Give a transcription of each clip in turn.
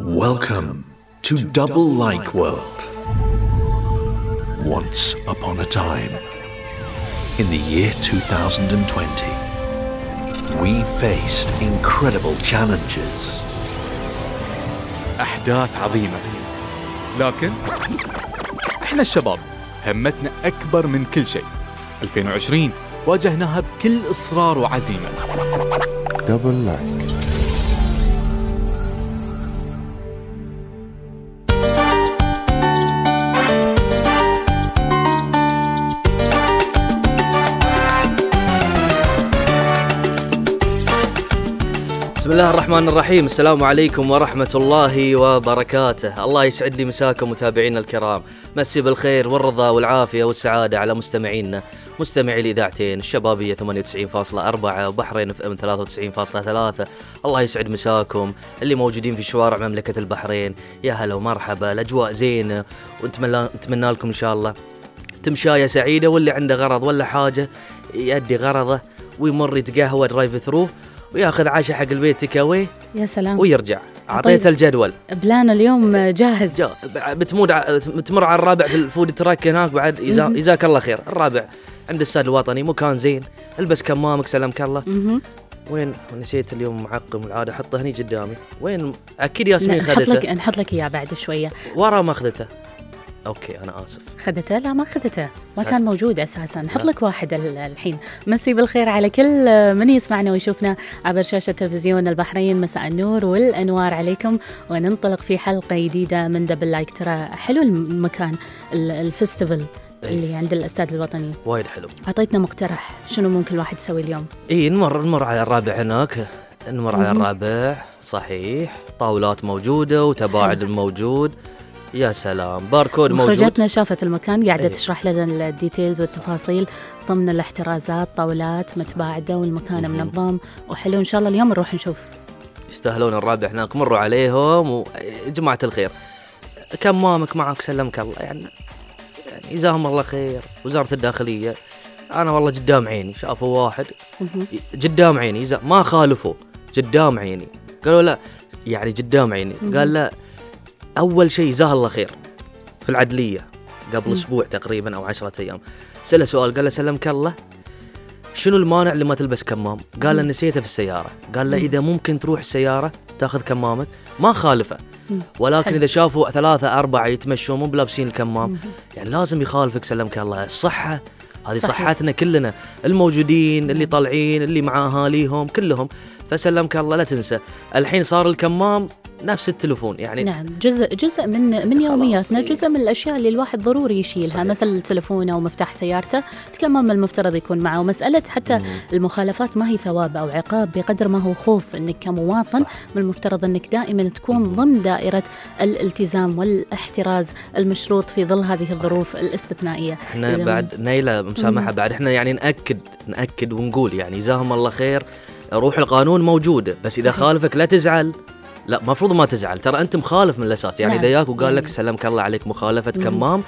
Welcome to Double Like World. Once upon a time, in the year 2020, we faced incredible challenges. أحداث عظيمة لكن إحنا الشباب همتنا أكبر من كل شيء 2020 واجهناها بكل إصرار وعزيمة دبل لايك الله الرحمن الرحيم. السلام عليكم ورحمة الله وبركاته. الله يسعد لي مساكم متابعينا الكرام. مسي بالخير والرضا والعافية والسعادة على مستمعينا. مستمعي الإذاعتين الشبابية 98.4 وبحرين FM 93.3 الله يسعد مساكم. اللي موجودين في شوارع مملكة البحرين. يا هلا ومرحبا. الأجواء زينة. ونتمنى نتمنى لكم إن شاء الله تمشاية سعيدة واللي عنده غرض ولا حاجة يأدي غرضه ويمر يتقهوى drive thru وياخذ عشاء حق البيت تيك اواي يا سلام. ويرجع. اعطيته الجدول. plan اليوم جاهز. جا بتمود ع- بتمر على الرابع في ال food truck هناك بعد. جزاك الله خير. الرابع عند الاستاد الوطني مكان زين. البس كمامك سلمك الله. وين نسيت اليوم معقم العادة؟ حطه هني قدامي. وين؟ أكيد ياسمين نحط لك خذته نحط لك إياه بعد شوية. ورا ما أخذته. okay أنا آسف. خذته لا ما خذته ما. كان موجود أساسا. نحط. لك واحد ال- الحين. مسي بالخير على كل من يسمعنا ويشوفنا عبر شاشة تلفزيون البحرين. مساء النور والأنوار عليكم. وننطلق في حلقة جديدة من دبل لايك ترى حلو المكان ال- ال festival إيه. اللي عند الاستاد الوطني. وايد حلو. أعطيتنا مقترح. شنو ممكن الواحد يسوي اليوم؟ إي نمر نمر على الرابع هناك. نمر على. الرابع. صحيح. طاولات موجودة وتباعد موجود. يا سلام باركود موجود. مخرجتنا شافت المكان قاعدة إيه. تشرح لنا ال details والتفاصيل ضمن الاحترازات طاولات متباعدة والمكان. منظم. وحلو إن شاء الله اليوم نروح نشوف. يستاهلون الرابع هناك مروا عليهم ويا جماعة الخير. كمامك معك؟ سلمك الله. يعني يعني جزاهم الله خير. وزارة الداخلية. أنا والله قدام عيني شافوا واحد. قدام عيني ما خالفوا قدام عيني. قالوا لا يعني قدام عيني. قال لا أول شيء جزاه الله خير في العدلية قبل مم. أسبوع تقريبا أو عشرة أيام سأله سؤال قال له سلمك الله شنو المانع لما تلبس كمام؟ قال له. نسيته في السيارة، قال له. إذا ممكن تروح السيارة تاخذ كمامك ما خالفه،. ولكن. إذا شافوا ثلاثة أربعة يتمشون مو بلابسين الكمام،. يعني لازم يخالفك سلمك الله، الصحة هذه صحيح. صحتنا كلنا، الموجودين اللي. طالعين اللي مع أهاليهم كلهم، فسلمك الله لا تنسى، الحين صار الكمام نفس التلفون يعني نعم جزء جزء من من يومياتنا جزء من الأشياء اللي الواحد ضروري يشيلها صحيح. مثل تلفونه ومفتاح سيارته الكمام المفترض يكون معه ومساله حتى مم. المخالفات ما هي ثواب أو عقاب بقدر ما هو خوف إنك كمواطن صح. من المفترض إنك دائما تكون ضمن دائرة الالتزام والاحتراز المشروط في ظل هذه الظروف الاستثنائية إحنا بعد نيلة مسامحة مم. بعد إحنا يعني نأكد نأكد ونقول يعني جزاهم الله خير روح القانون موجودة بس إذا صحيح. خالفك لا تزعل لا مفروض ما تزعل ترى أنت مخالف من الأساس يعني نعم. إذا جاك وقال لك مم. سلمك الله عليك مخالفة مم. كمام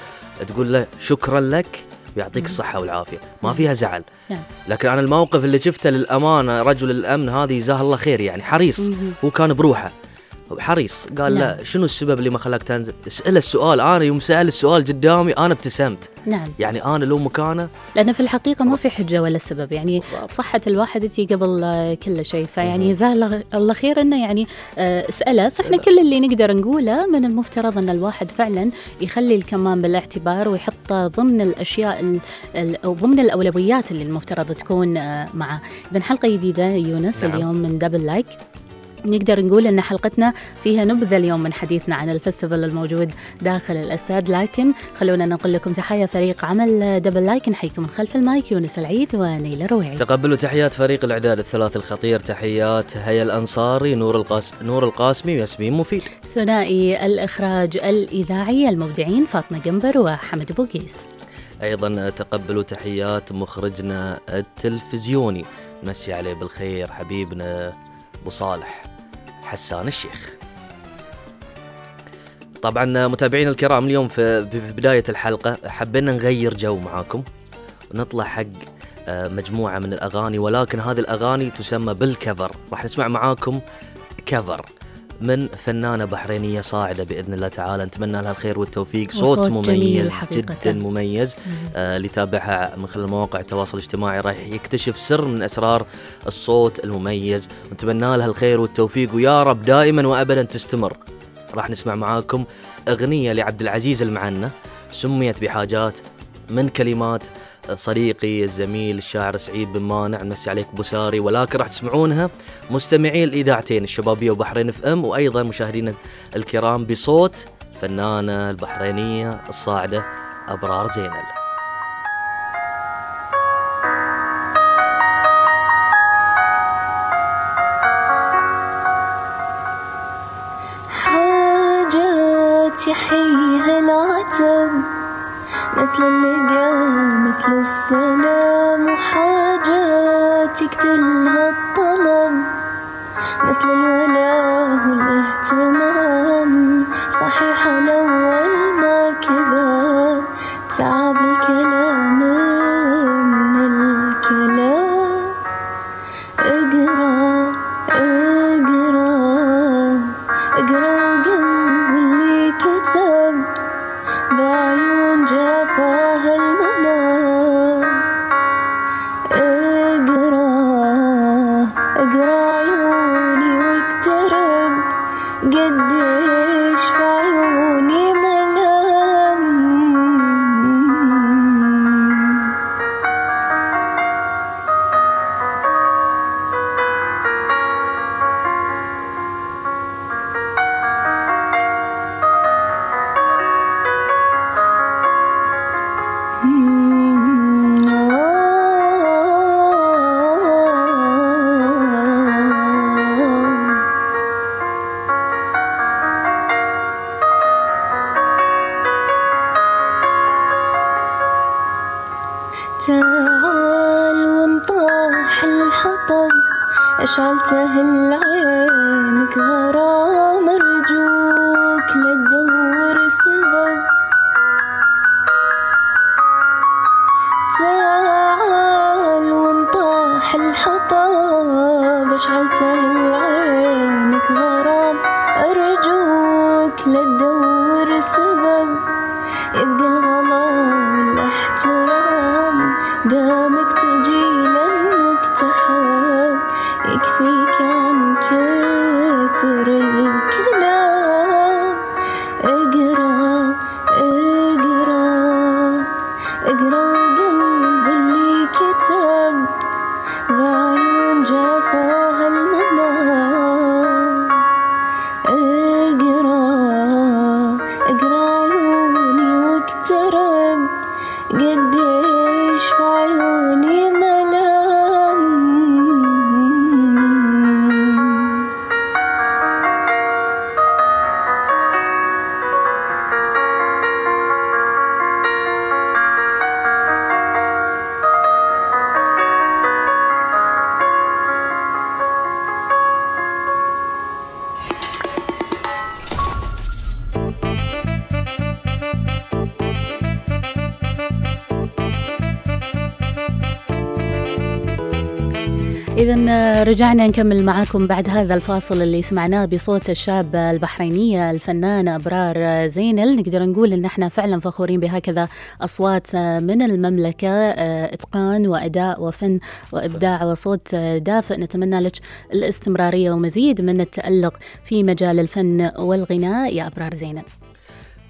تقول له شكرا لك ويعطيك. الصحة والعافية ما نعم. فيها زعل نعم. لكن أنا الموقف اللي شفته للأمانة رجل الأمن هذه جزاه الله خير يعني حريص. هو كان بروحه حريص. قال نعم. لا شنو السبب اللي ما خلاك تنزل؟ اسأله السؤال. أنا يوم سأل السؤال قدامي أنا ابتسمت. نعم. يعني أنا لو مكانه لأن في الحقيقة ما في حجة ولا سبب. يعني صحة الواحد تي قبل آه، كل شيء. فيعني جزاه الله- خير إنه يعني آه، اسأله فإحنا كل اللي نقدر نقوله من المفترض إن الواحد فعلا يخلي الكمام بالاعتبار ويحطه ضمن الأشياء ال- ال- أو ضمن الأولويات اللي المفترض تكون آه، معه. اذا حلقة جديدة يونس نعم. اليوم من دبل لايك نقدر نقول إن حلقتنا فيها نبذة اليوم من حديثنا عن ال festival الموجود داخل الأستاد. لكن خلونا ننقل لكم تحية فريق عمل دبل. لايك نحييكم من خلف المايك يونس العيد ونيل الرويعي تقبلوا تحيات فريق الإعداد الثلاث الخطير. تحيات هيا الأنصاري نور القاس نور القاسمي وياسمين مفيد. ثنائي الإخراج الإذاعي المبدعين فاطمة قنبر وحمد بوقيس أيضا تقبلوا تحيات مخرجنا التلفزيوني. نمسي عليه بالخير حبيبنا أبو صالح. حسان الشيخ. طبعا متابعينا الكرام اليوم في بداية الحلقة حبينا نغير جو معاكم ونطلع حق آه، مجموعة من الأغاني ولكن هذه الأغاني تسمى بالكفر. راح نسمع معاكم كفر. من فنانة بحرينية صاعدة بإذن الله تعالى. نتمنى لها الخير والتوفيق. صوت, مميز جميل حقيقة. جدا مميز. آه اللي يتابعها من خلال مواقع التواصل الاجتماعي راح يكتشف سر من أسرار الصوت المميز. ونتمنى لها الخير والتوفيق. ويا رب دائما وأبدا تستمر. راح نسمع معاكم أغنية لعبد العزيز المعنى. سميت بحاجات من كلمات صديقي الزميل الشاعر سعيد بن مانع نمسي عليك بوساري ولكن راح تسمعونها مستمعي الإذاعتين الشبابية وبحرين اف إم وأيضا مشاهدينا الكرام بصوت فنانة البحرينية الصاعدة أبرار زينل. حاجات يحييها العتب مثل اللقا مثل السلام وحاجات يقتلها الطلب. مثل الولاء والاهتمام. تجي لانك يكفيك رجعنا نكمل معاكم بعد هذا الفاصل اللي سمعناه بصوت الشاب البحرينية الفنانة أبرار زينل. نقدر نقول إن إحنا فعلا فخورين بهكذا أصوات من المملكة إتقان وأداء وفن وإبداع وصوت دافئ. نتمنى لك الاستمرارية ومزيد من التألق في مجال الفن والغناء. يا أبرار زينل.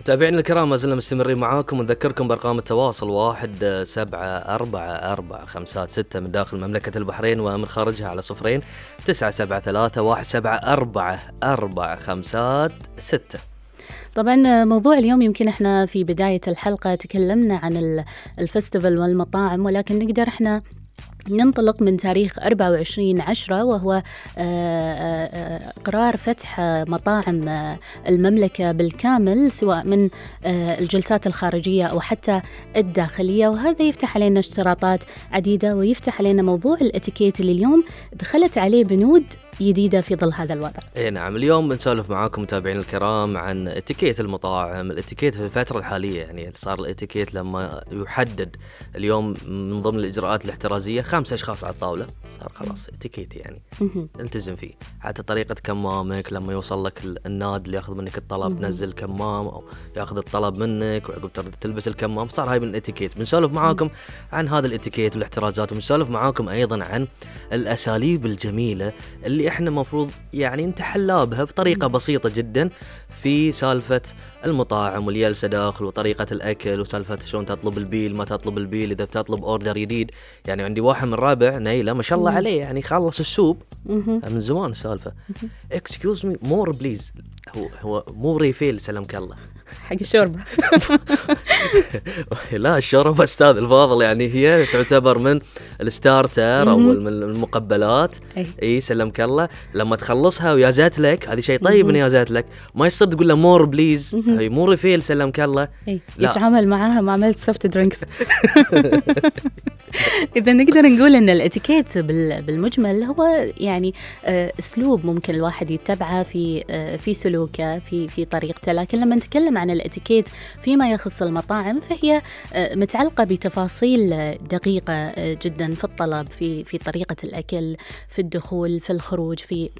متابعينا الكرام ما زلنا مستمرين معاكم. ونذكركم بأرقام التواصل واحد سبعة أربعة أربعة خمسات ستة من داخل مملكة البحرين ومن خارجها على صفرين تسعة سبعة ثلاثة واحد سبعة أربعة أربعة خمسات ستة. طبعا موضوع اليوم يمكن إحنا في بداية الحلقة تكلمنا عن ال- الفستيفال والمطاعم ولكن نقدر إحنا ننطلق من تاريخ 24 عشرة وهو آه، آه، آه، قرار فتح مطاعم المملكة بالكامل سواء من الجلسات الخارجية أو حتى الداخلية. وهذا يفتح علينا اشتراطات عديدة ويفتح علينا موضوع الإتيكيت اللي اليوم دخلت عليه بنود جديدة في ظل هذا الوضع اي نعم اليوم بنسولف معاكم متابعينا الكرام عن اتيكيت المطاعم الاتيكيت في الفترة الحالية يعني صار الاتيكيت لما يحدد اليوم من ضمن الإجراءات الاحترازية خمس أشخاص على الطاولة صار خلاص اتيكيت يعني. التزم فيه حتى طريقة كمامك لما يوصل لك ال- الناد اللي ياخذ منك الطلب. نزل كمام أو ياخذ الطلب منك وعقب ترد تلبس الكمام صار هاي من الاتيكيت بنسولف معاكم عن هذا الاتيكيت والاحترازات وبنسولف معاكم أيضا عن الأساليب الجميلة اللي إحنا المفروض يعني نتحلى بها بطريقة بسيطة جدا في سالفة المطاعم والجلسة داخل وطريقة الأكل وسالفة شلون تطلب ال bill ما تطلب ال bill إذا بتطلب order جديد يعني عندي واحد من رابع نيلة ما شاء الله. عليه يعني خلص ال soup. من زمان السالفة. excuse me more please هو هو مو refill سلمك الله. حق الشوربة لا الشوربة أستاذ الفاضل يعني هي تعتبر من ال starter أو. من المقبلات. أي سلمك الله لما تخلصها ويا زيت لك هذه شيء طيب. من يا زيت لك ما يصير تقول له more please. هي مو refill سلمك الله إي. يتعامل معاها معامله soft drinks اذا نقدر نقول إن الإتيكيت بال- بالمجمل هو يعني آه، أسلوب ممكن الواحد يتبعه في آه، في سلوكه في في طريقته. لكن لما نتكلم عن الإتيكيت فيما يخص المطاعم فهي آه، متعلقة بتفاصيل دقيقة جدا في الطلب في في طريقة الأكل في الدخول في الخروج في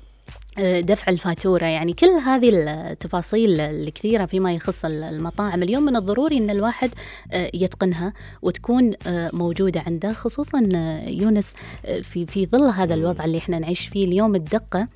دفع الفاتورة. يعني كل هذه التفاصيل الكثيرة فيما يخص المطاعم. اليوم من الضروري أن الواحد آه، يتقنها وتكون آه، موجودة عنده خصوصا آه، يونس آه، في في ظل هذا الوضع اللي إحنا نعيش فيه اليوم الدقة.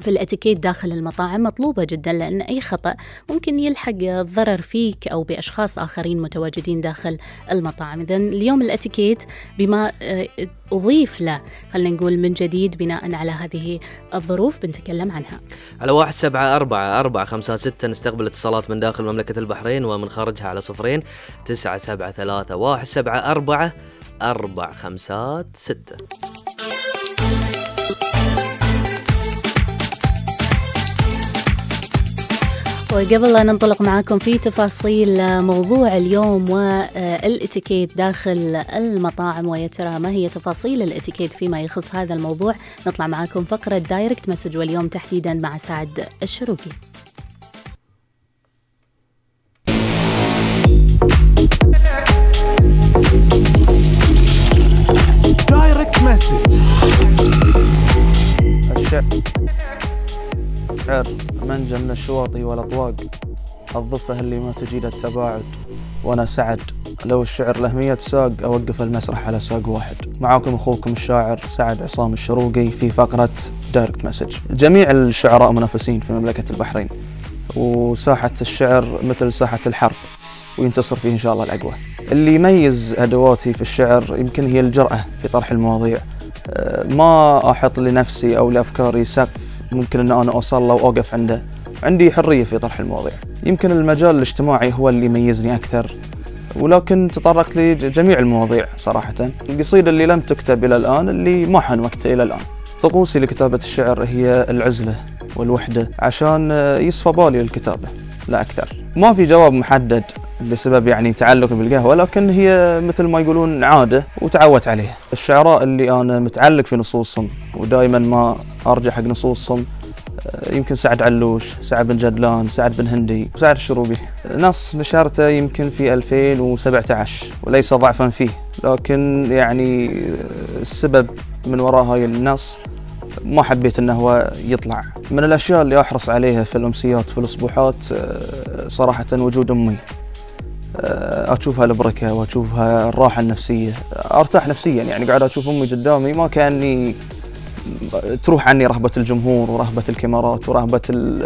في الاتيكيت داخل المطاعم مطلوبة جدا لأن أي خطأ ممكن يلحق الضرر فيك أو بأشخاص آخرين متواجدين داخل المطاعم. إذا اليوم الاتيكيت بما آه، أضيف له خلينا نقول من جديد بناء على هذه الظروف بنتكلم عنها. على واحد سبعة أربعة أربعة خمسة ستة نستقبل اتصالات من داخل مملكة البحرين ومن خارجها على صفرين تسعة سبعة ثلاثة واحد سبعة أربعة أربع خمسات ستة. وقبل لا ننطلق معاكم في تفاصيل موضوع اليوم والاتيكيت داخل المطاعم ويا ترى ما هي تفاصيل الاتيكيت فيما يخص هذا الموضوع؟ نطلع معاكم فقرة direct message واليوم تحديدا مع سعد الشروقي. منجى من الشواطئ والأطواق. الضفة اللي ما تجيد التباعد. وأنا سعد. لو الشعر له مية ساق أوقف المسرح على ساق واحد. معاكم أخوكم الشاعر سعد عصام الشروقي في فقرة direct message جميع الشعراء منافسين في مملكة البحرين. وساحة الشعر مثل ساحة الحرب. وينتصر فيه إن شاء الله الأقوى اللي يميز أدواتي في الشعر يمكن هي الجرأة في طرح المواضيع. أه، ما أحط لنفسي أو لأفكاري سقف ممكن أن أنا أوصل له وأوقف عنده. عندي حرية في طرح المواضيع. يمكن المجال الاجتماعي هو اللي يميزني أكثر. ولكن تطرقت لجميع المواضيع صراحة. القصيدة اللي لم تكتب إلى الآن اللي ما حن وقتها إلى الآن. طقوسي لكتابة الشعر هي العزلة والوحدة عشان آه، يصفى بالي للكتابة لا أكثر. ما في جواب محدد. بسبب يعني تعلقي بالقهوة لكن هي مثل ما يقولون عادة وتعودت عليها. الشعراء اللي أنا متعلق في نصوصهم ودائما ما أرجع حق نصوصهم آه، يمكن سعد علوش سعد بن جدلان سعد بن هندي وسعد الشروبي. نص نشرته يمكن في 2017 وليس ضعفا فيه. لكن يعني آه، السبب من وراء هاي النص ما حبيت إنه هو يطلع. من الأشياء اللي أحرص عليها في الأمسيات في الأسبوعات آه، صراحة وجود أمي. أشوفها البركه وأشوفها الراحة النفسية. أرتاح نفسيا يعني قاعد أشوف أمي قدامي ما كأني تروح عني رهبة الجمهور ورهبة الكاميرات ورهبة ال-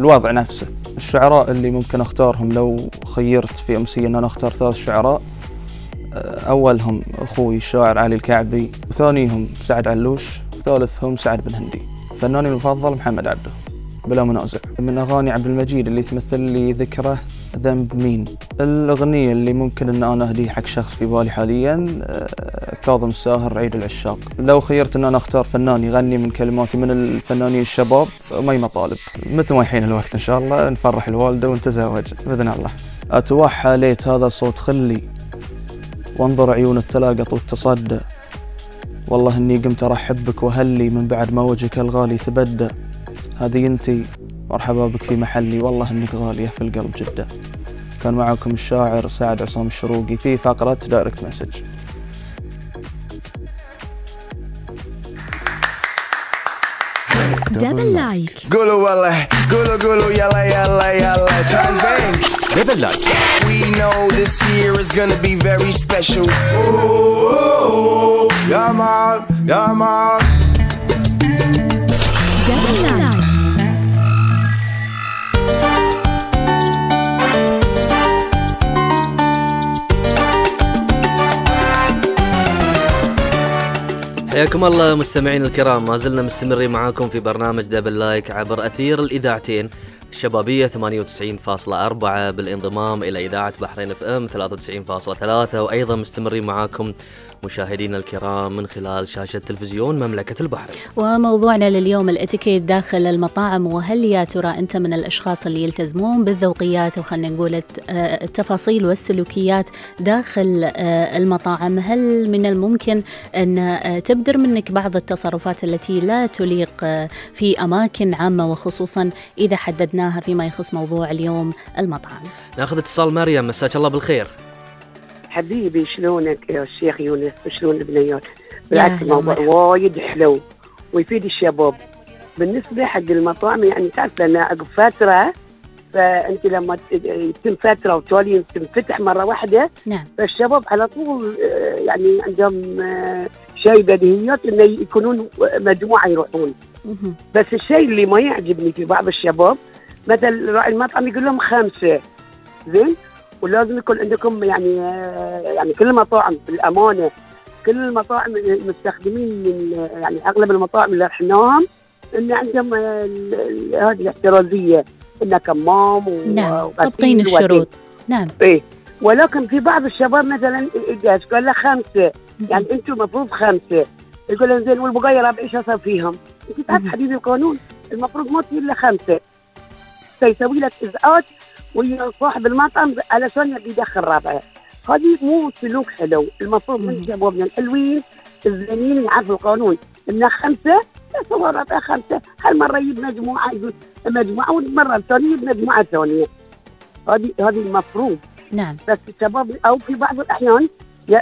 الوضع نفسه. الشعراء اللي ممكن أختارهم لو خيرت في أمسية إن أنا أختار ثلاث شعراء آه، أولهم أخوي الشاعر علي الكعبي وثانيهم سعد علوش وثالثهم سعد بن هندي. فناني المفضل محمد عبده بلا منازع. من أغاني عبد المجيد اللي تمثل لي ذكرى ذنب مين؟ الأغنية اللي ممكن إن أنا أهديه حق شخص في بالي حاليا آه، كاظم الساهر عيد العشاق. لو خيرت إن أنا أختار فنان يغني من كلماتي من الفنانين الشباب ما مطالب متى ما يحين الوقت إن شاء الله نفرح الوالدة ونتزوج بإذن الله. أتوحى ليت هذا صوت خلي وانظر عيون التلاقط والتصدى. والله إني قمت أرحب بك وهلي من بعد ما وجهك الغالي تبدى. هذه أنتي. مرحبا بك في محلي. والله إنك غالية في القلب جدا. كان معكم الشاعر سعد عصام الشروقي في فقرة direct message Double like. قولوا والله قولوا قولوا يلا يلا يلا تنزين دبل لايك We know this year is gonna be very special. يا man يا man حياكم الله مستمعين الكرام. ما زلنا مستمرين معاكم في برنامج دبل لايك عبر أثير الإذاعتين. الشبابية 98.4 بالانضمام إلى إذاعة بحرين إف إم 93.3 وأيضا مستمرين معاكم مشاهدينا الكرام من خلال شاشة تلفزيون مملكة البحرين وموضوعنا لليوم الاتيكيت داخل المطاعم. وهل يا ترى أنت من الأشخاص اللي يلتزمون بالذوقيات؟ وخلنا نقول آه، التفاصيل والسلوكيات داخل آه، المطاعم. هل من الممكن أن آه، تبدر منك بعض التصرفات التي لا تليق في أماكن عامة؟ وخصوصا إذا حددناها فيما يخص موضوع اليوم المطعم. ناخذ اتصال مريم. مساك الله بالخير. حبيبي شلونك يا الشيخ يونس؟ شلون البنيات؟ بالعكس الموضوع. وايد حلو ويفيد الشباب. بالنسبة حق المطاعم يعني تعرف لأن عقب فترة فأنت لما يتم فترة وتولي تنفتح مرة واحدة نعم. فالشباب على طول آه، يعني عندهم آه، شيء بديهيات إنه يكونون مجموعة يروحون. بس الشيء اللي ما يعجبني في بعض الشباب مثل راعي المطعم يقول لهم خمسة. زين؟ ولازم يكون عندكم يعني آه، يعني كل المطاعم بالأمانة كل المطاعم المستخدمين من يعني أغلب المطاعم اللي رحناهم إن عندهم آه، هذه الاحترازية انه كمام و- نعم وغسيل تبطين وغسيل. الشروط. نعم. إيه. ولكن في بعض الشباب مثلا إجاز قال له خمسة. يعني أنتم المفروض خمسة. يقول زين والبقايا ربع إيش اصير فيهم؟ أنت تعرف. حبيبي القانون. المفروض ما تصير إلا خمسة. فيسوي لك إزعاج ويا صاحب المطعم على أساس يبي يدخل رابعه هذه مو سلوك حلو. المفروض من. شبابنا الحلوين الزينين يعرفوا القانون. انه خمسة هو رابعه خمسة. هالمرة يجيب مجموعة يقول مجموعة والمرة الثانية يجيب مجموعة ثانية. هذه هذه المفروض. نعم. بس الشباب أو في بعض الأحيان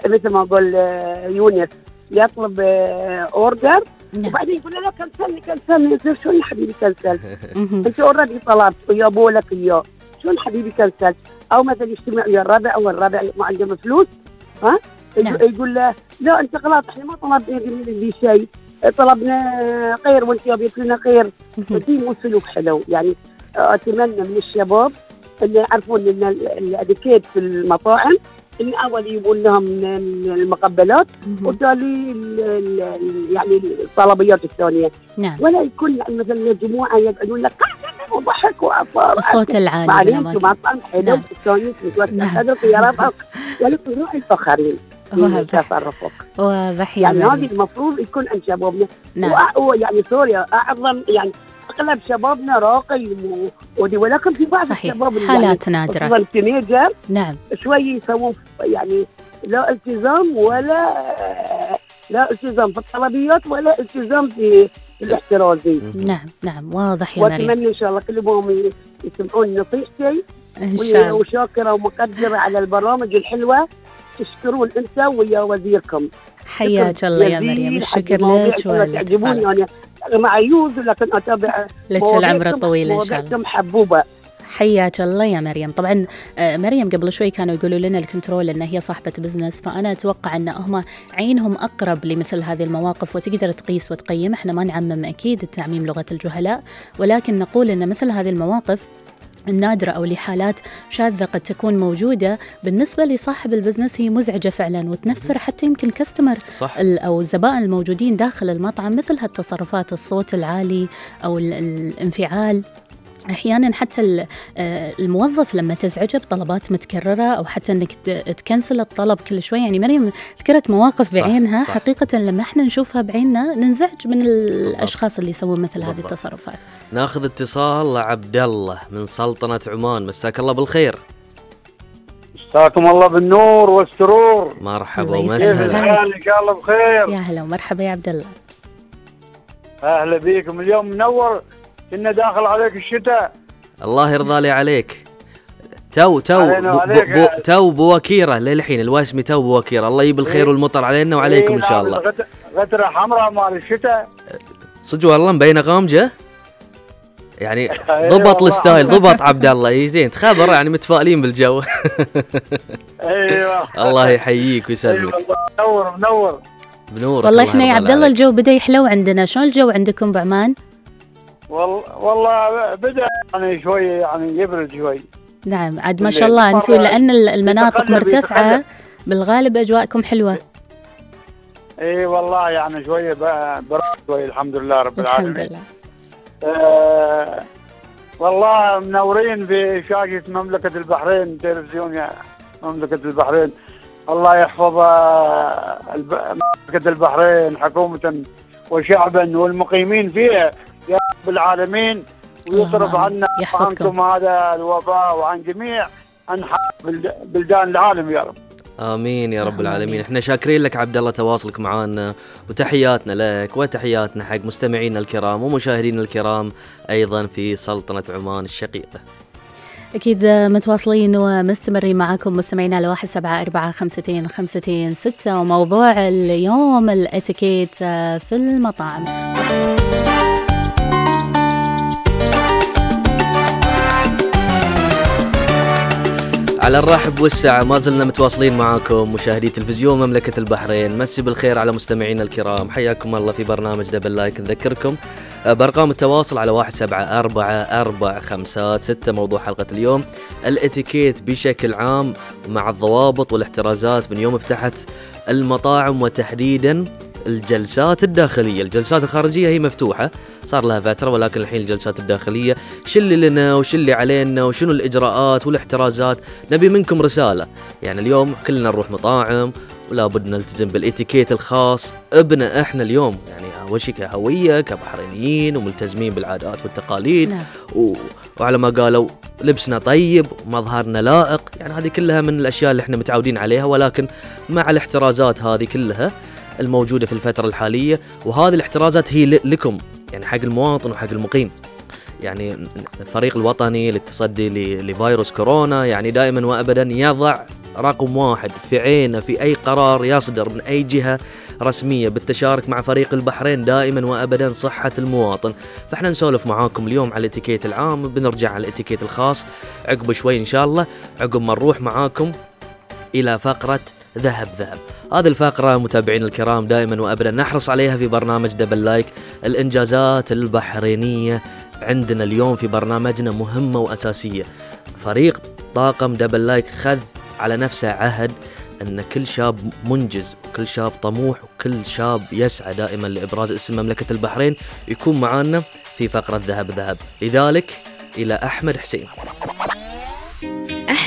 مثل ما قال آه، يونس يطلب آه، order وبعدين يقول له لا cancel لي cancel لي قلت له شلون حبيبي cancel؟ انت already طلبت ويابوا لك اياه شلون حبيبي cancel؟ أو مثلا يجتمع ويا الربع أو الربع ما عندهم فلوس ها؟ يقول- نعم. يقول له لا أنت غلط إحنا ما طلبنا مني شيء طلبنا خير وأنت جابت لنا خير. فدي مو سلوك حلو يعني أتمنى من الشباب ان يعرفون إن ال- الاتيكيت في المطاعم إن أول يجيبون لهم من المقبلات. وتالي ال- ال- ال- يعني الطلبيات الثانية نعم ولا يكون يعني مثلا مجموعه يقعدون لك وضحك وافار الصوت العالي من معليش الأماكن. مطعم حلو نعم. الثاني متوسع نعم. ولكن روح في واضح تصرفك واضح يعني هذه المفروض يكون عند شبابنا نعم ويعني سوريا أعظم يعني أغلب شبابنا راقي ودي ولكن في بعض صحيح. الشباب اللي حالات يعني خصوصا التينيجر نعم. شوي يسوون يعني لا التزام ولا لا التزام في الطلبيات ولا التزام في الاحترازي. نعم نعم. واضح يا مريم. وأتمنى إن شاء الله كلهم يسمعون نصيحتي. إن شاء الله. وشاكره ومقدرة على البرامج الحلوة تشكرون أنت ويا وزيركم. حياك الله يا مريم. الشكر لك تعجبوني. أنا مع يوز لكن أتابع لك العمر الطويل إن شاء الله. مواضيعكم حبوبة. حياك الله يا مريم. طبعا آه، مريم قبل شوي كانوا يقولوا لنا ال control ان هي صاحبة business فأنا أتوقع إن هم عينهم أقرب لمثل هذه المواقف وتقدر تقيس وتقيم. إحنا ما نعمم أكيد التعميم لغة الجهلاء ولكن نقول إن مثل هذه المواقف النادرة أو لحالات شاذة قد تكون موجودة بالنسبة لصاحب البزنس هي مزعجة فعلا وتنفر حتى يمكن كاستمر صح. أو الزبائن الموجودين داخل المطعم مثل هالتصرفات الصوت العالي ال- الانفعال. أحيانا حتى آه، الموظف لما تزعجه بطلبات متكررة أو حتى إنك تكنسل الطلب كل شوي. يعني مريم ذكرت مواقف صح، بعينها. صح. حقيقة لما إحنا نشوفها بعيننا ننزعج من الأشخاص اللي يسوون مثل هذه. التصرفات. ناخذ اتصال لعبد الله من سلطنة عمان. مساك الله بالخير. مساكم الله بالنور والسرور. مرحبا. ومسهلا. الحال ان شاء الله بخير. يا هلا ومرحبا يا عبد الله. أهلا بيكم. اليوم منور كنا داخل عليك الشتاء. الله يرضى لي عليك. تو تو بو بو تو بوكيرة للحين الواسمي تو بوكيرة. الله يجيب الخير إيه. والمطر علينا وعليكم إن إيه، شاء نعم، الله. غترة حمراء مال الشتاء. صدق والله مبينة غامجة. يعني إيه ضبط. ال style ضبط عبد الله. إي زين تخبر يعني متفائلين بالجو. إيوه. الله يحييك ويسلمك. والله منور منور. بنورك والله إحنا يا عبد الله. الجو بدأ يحلو عندنا. شلون الجو عندكم بعمان؟ والله والله بدأ يعني شوي يعني يبرد شوي. نعم عاد ما. شاء الله أنتم لأن ال- المناطق مرتفعة. بالغالب أجواءكم حلوة. إي والله يعني شوية برد شوي الحمد لله رب الحمد العالمين. لله. آه والله منورين في شاشة مملكة البحرين تلفزيون يا مملكة البحرين. الله يحفظ آه، الب... مملكة البحرين حكومة وشعبا والمقيمين فيها. يا رب العالمين ويصرف عنا. وعنكم هذا الوباء وعن جميع أنحاء بلد- بلدان العالم يا رب. آمين يا رب العالمين. إحنا شاكرين لك عبد الله تواصلك معنا وتحياتنا لك وتحياتنا حق مستمعينا الكرام ومشاهدينا الكرام أيضا في سلطنة عمان الشقيقة. أكيد متواصلين ومستمرين معاكم مستمعين على واحد سبعة أربعة خمستين خمستين ستة. وموضوع اليوم الإتيكيت في المطاعم على الرحب والسعة ما زلنا متواصلين معاكم مشاهدي تلفزيون مملكة البحرين. مسي بالخير على مستمعينا الكرام. حياكم الله في برنامج دبل لايك نذكركم. آه، بأرقام التواصل على واحد سبعة أربعة أربع خمسات ستة موضوع حلقة اليوم. الإتيكيت بشكل عام مع الضوابط والاحترازات من يوم فتحت المطاعم وتحديدا الجلسات الداخلية. الجلسات الخارجية هي مفتوحة صار لها فترة ولكن الحين الجلسات الداخلية شو اللي لنا وش اللي علينا وشنو الإجراءات والاحترازات؟ نبي منكم رسالة. يعني اليوم كلنا نروح مطاعم ولا بد نلتزم بالإتيكيت الخاص ابنا إحنا اليوم. يعني اول شيء كهوية كبحرينيين وملتزمين بالعادات والتقاليد. نعم. و... وعلى ما قالوا لبسنا طيب مظهرنا لائق. يعني هذه كلها من الأشياء اللي إحنا متعودين عليها ولكن مع الاحترازات هذه كلها الموجودة في الفترة الحالية وهذه الاحترازات هي لكم. يعني حق المواطن وحق المقيم. يعني الفريق الوطني للتصدي لفيروس كورونا يعني دائما وابدا يضع رقم واحد في عينه في أي قرار يصدر من أي جهة رسمية بالتشارك مع فريق البحرين دائما وابدا صحة المواطن. فإحنا نسولف معاكم اليوم على الإتيكيت العام بنرجع على الإتيكيت الخاص عقب شوي إن شاء الله. عقب ما نروح معاكم إلى فقرة ذهب ذهب. هذه الفقرة متابعين الكرام دائما وابدا. نحرص عليها في برنامج دبل لايك الإنجازات البحرينية عندنا اليوم في برنامجنا مهمة وأساسية. فريق طاقم دبل لايك خذ على نفسه عهد إن كل شاب منجز وكل شاب طموح وكل شاب يسعى دائما لإبراز اسم مملكة البحرين يكون معانا في فقرة ذهب ذهب. لذلك إلى أحمد حسين.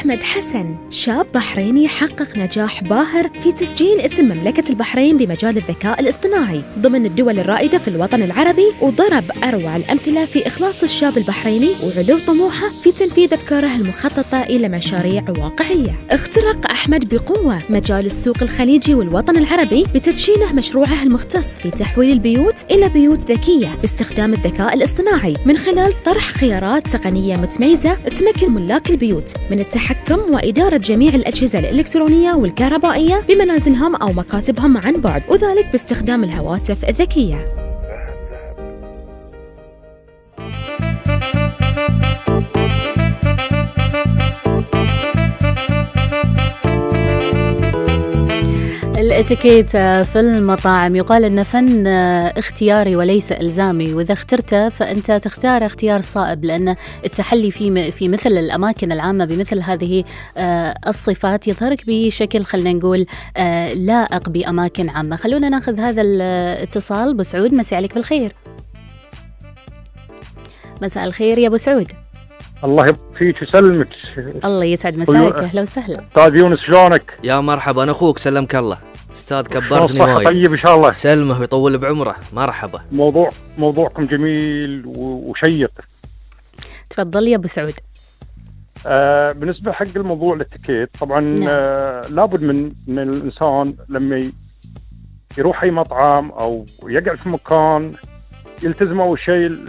أحمد حسن شاب بحريني حقق نجاح باهر في تسجيل اسم مملكة البحرين بمجال الذكاء الاصطناعي ضمن الدول الرائدة في الوطن العربي وضرب أروع الأمثلة في إخلاص الشاب البحريني وعلو طموحه في تنفيذ أفكاره المخططة إلى مشاريع واقعية. اخترق أحمد بقوة مجال السوق الخليجي والوطن العربي بتدشينه مشروعه المختص في تحويل البيوت إلى بيوت ذكية باستخدام الذكاء الاصطناعي من خلال طرح خيارات تقنية متميزة تمكن ملاك البيوت من التحكم وإدارة جميع الأجهزة الإلكترونية والكهربائية بمنازلهم أو مكاتبهم عن بعد وذلك باستخدام الهواتف الذكية. الاتيكيت في المطاعم. يقال انه فن اختياري وليس إلزامي. وإذا اخترته فأنت تختار اختيار صائب لأن التحلي في في مثل الأماكن العامة بمثل هذه آه، الصفات يظهرك بشكل خلينا نقول آه، لائق بأماكن عامة. خلونا ناخذ هذا الاتصال أبو سعود مسي عليك بالخير. مساء الخير يا أبو سعود. الله يبارك فيك ويسلمك. الله يسعد مساك. أهلا وسهلا. أستاذ يونس شلونك؟ يا مرحبا أنا أخوك سلمك الله. أستاذ كبرتني وايد. طيب إن شاء الله. سلمه ويطول بعمره. مرحبا موضوع موضوعكم جميل وشيق. تفضل يا أبو سعود. آه بالنسبة حق الموضوع الاتيكيت طبعا نعم. آه لابد من من الإنسان لما يروح أي مطعم أو يقعد في مكان يلتزم أول شيء ال-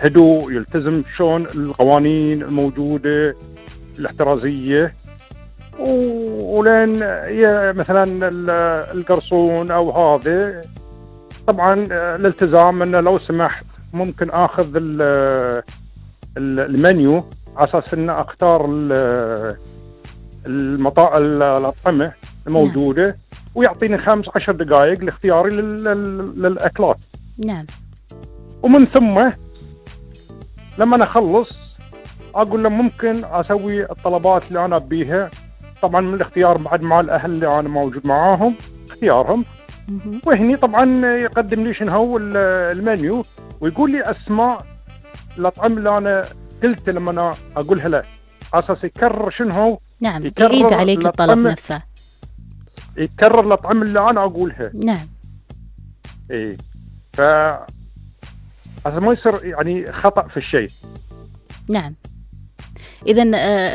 الهدوء يلتزم شلون القوانين الموجودة الاحترازية. ولين مثلا ال- القرصون أو هذا طبعا آه، الالتزام إنه لو سمحت ممكن آخذ ال- ال- المنيو على أساس إن أختار ال- المطا... ال- الأطعمة الموجودة ويعطيني خمس عشر دقائق لاختياري لل... لل- للأكلات. نعم. ومن ثم لما أنا أخلص أقول له ممكن أسوي الطلبات اللي أنا أبيها طبعا من الاختيار بعد مع الأهل اللي أنا موجود معاهم اختيارهم. وهني طبعا يقدم لي شنو هو ال- المنيو ويقول لي أسماء الاطعمه اللي أنا قلت لما أنا أقولها له. على أساس يكرر شنو هو؟ نعم يكرر يعيد عليك الطلب نفسه. يكرر الاطعمه اللي أنا أقولها. نعم. إي. ف عشان ما يصير يعني خطأ في الشيء. نعم. إذا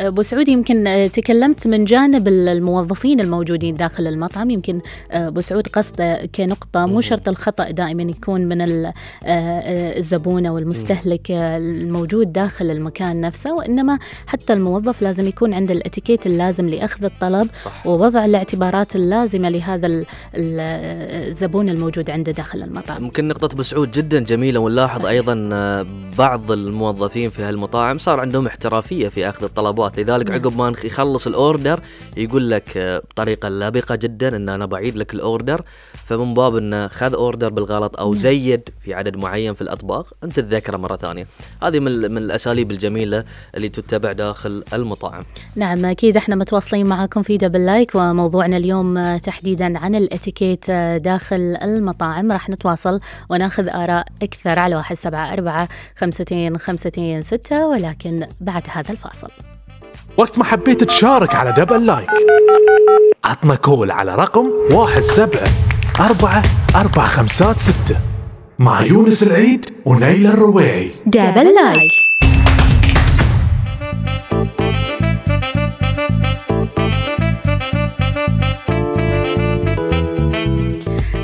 أبو سعود يمكن آه، تكلمت من جانب ال- الموظفين الموجودين داخل المطعم. يمكن آه، أبو سعود قصده كنقطة مو شرط الخطأ دائما يكون من ال- آه، آه، الزبون أو المستهلك آه، الموجود داخل المكان نفسه وإنما حتى الموظف لازم يكون عنده الإتيكيت اللازم لأخذ الطلب صح. ووضع الاعتبارات اللازمة لهذا ال- ال- آه، الزبون الموجود عنده داخل المطعم. ممكن نقطة أبو سعود جدا جميلة ونلاحظ آه، بعض الموظفين في هالمطاعم صار عندهم احترافية في أخذ الطلبات. لذلك نعم. عقب ما يخلص ال order يقول لك آه، بطريقة لبقة جدا أن أنا بعيد لك ال order. فمن باب أنه خذ order بالغلط أو نعم. زيد في عدد معين في الأطباق أنت تتذكره مرة ثانية. هذه من, من الأساليب الجميلة اللي تتبع داخل المطاعم. نعم أكيد إحنا متواصلين معكم في دبل لايك وموضوعنا اليوم آه، تحديدا عن الإتيكيت آه، داخل المطاعم. راح نتواصل ونأخذ آراء أكثر على واحد سبعة أربعة أربعة خمستين ستة ولكن بعد هذا الفاصل وقت ما حبيت تشارك على دبل لايك عطنا call على رقم واحد سبعة أربعة أربعة خمسات ستة. مع يونس العيد ونيل الرويعي. دبل لايك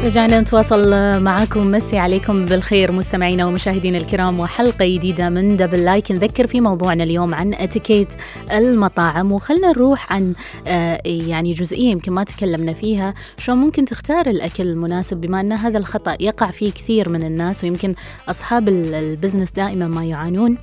رجعنا نتواصل معاكم. مسي عليكم بالخير مستمعينا ومشاهدينا الكرام وحلقة جديدة من دبل لايك نذكر في موضوعنا اليوم عن اتيكيت المطاعم وخلنا نروح عن آه، يعني جزئية يمكن ما تكلمنا فيها. شلون ممكن تختار الأكل المناسب؟ بما أن هذا الخطأ يقع فيه كثير من الناس ويمكن أصحاب ال- ال business دائما ما يعانون.